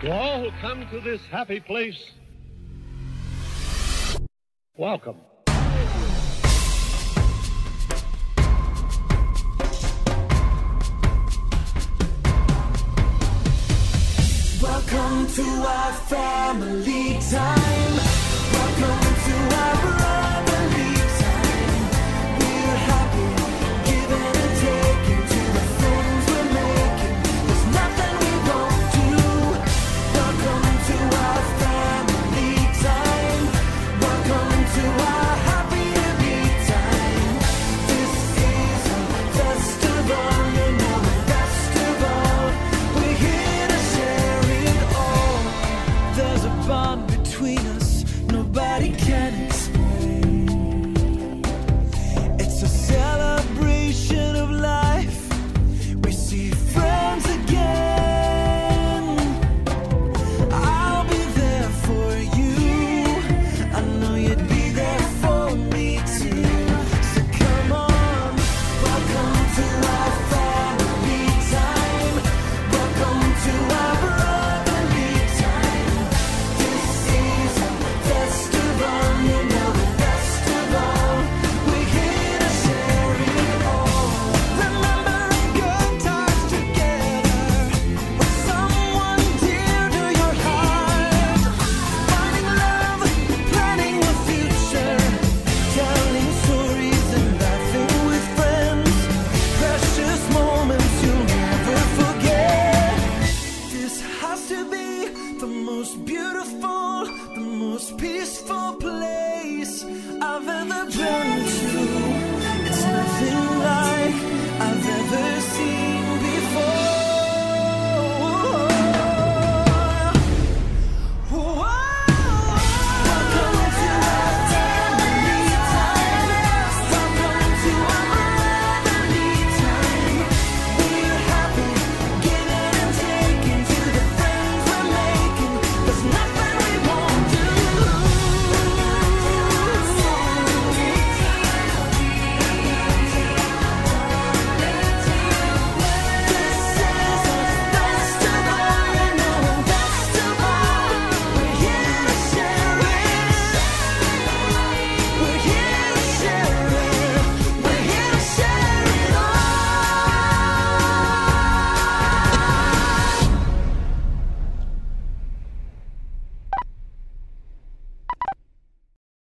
To all who come to this happy place, welcome. Welcome to our family time. between us nobody can explain. It's a most beautiful, the most peaceful place I've ever been to.